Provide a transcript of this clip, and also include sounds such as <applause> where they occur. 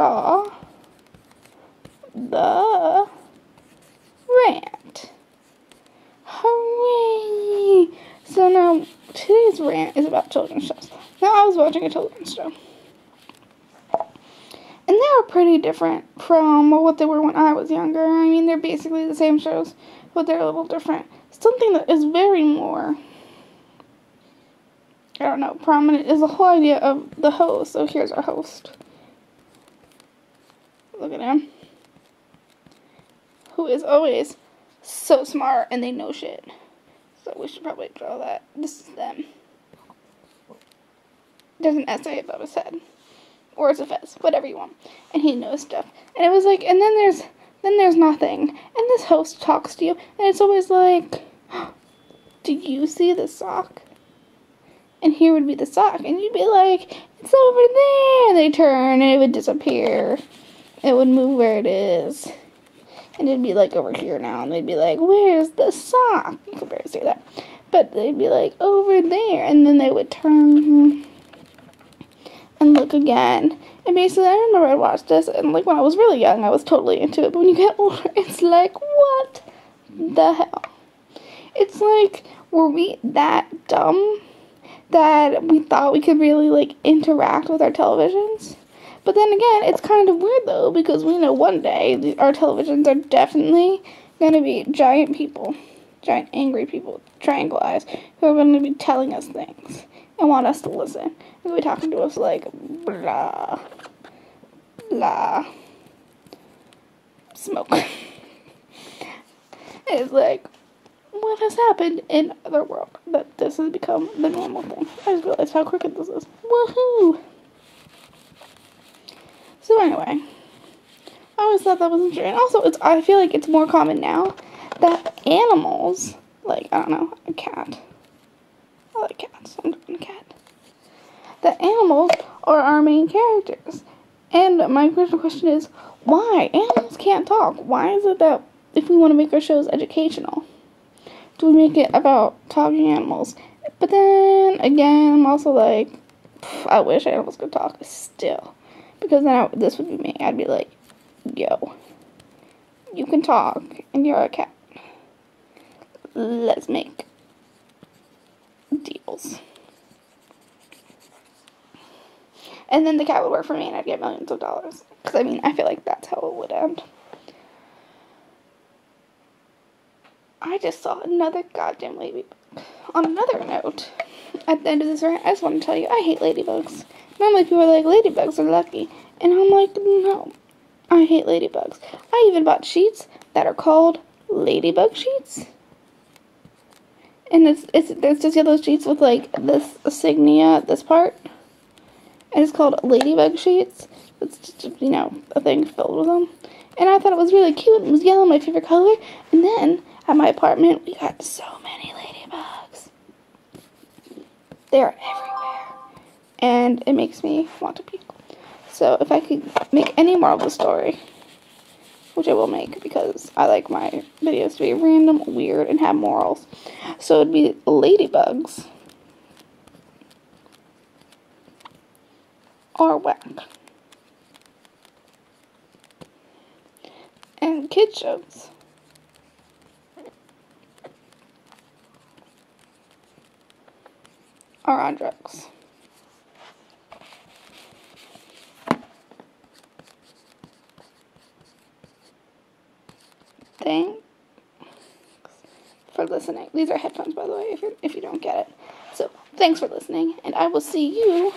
draw the rant. Hooray! So now today's rant is about children's shows. Now I was watching a children's show. And they are pretty different from what they were when I was younger. I mean, they're basically the same shows, but they're a little different. Something that is very more, I don't know, prominent is the whole idea of the host. So here's our host. Look at him. Who is always so smart and they know shit. So we should probably draw that. This is them. There's an essay above his head. Or it's a fez, whatever you want. And he knows stuff. And it was like, and then there's, then there's nothing. And this host talks to you, and it's always like, <gasps> do you see the sock? And here would be the sock, and you'd be like, it's over there. And they turn, and it would disappear. It would move where it is. And it'd be like over here now, and they'd be like, where's the sock? You could barely say that. But they'd be like, over there. And then they would turn and look again. And basically, I remember I watched this, and like when I was really young, I was totally into it. But when you get <laughs> older, it's like, what the hell? It's like, were we that dumb that we thought we could really like interact with our televisions? But then again, it's kind of weird though, because we know one day our televisions are definitely going to be giant people, giant angry people triangle eyes, who are going to be telling us things and want us to listen. They'll be talking to us like blah, blah, smoke. <laughs> it's like, what has happened in the world that this has become the normal thing? I just realized how crooked this is. Woohoo! So anyway, I always thought that was interesting. And also, it's I feel like it's more common now that animals, like I don't know, a cat. I like cats. I'm doing a cat. That animals are our main characters. And my original question is, why animals can't talk? Why is it that if we want to make our shows educational, do we make it about talking animals? But then again, I'm also like, I wish animals could talk still. Because then I, this would be me. I'd be like, yo, you can talk and you're a cat. Let's make deals. And then the cat would work for me and I'd get millions of dollars. Because, I mean, I feel like that's how it would end. I just saw another goddamn ladybug. On another note, at the end of this rant, I just want to tell you, I hate ladybugs. Normally people are like, ladybugs are lucky. And I'm like, no, I hate ladybugs. I even bought sheets that are called ladybug sheets. And it's, it's, it's just yellow sheets with like this insignia, this part. And it's called ladybug sheets. It's just, you know, a thing filled with them. And I thought it was really cute. It was yellow, my favorite color. And then at my apartment, we got so many. They're everywhere. And it makes me want to puke. So if I could make any the story, which I will make because I like my videos to be random, weird, and have morals. So it'd be ladybugs or whack. And kid shows. Are on drugs. Thanks for listening. These are headphones, by the way, if, if you don't get it. So, thanks for listening, and I will see you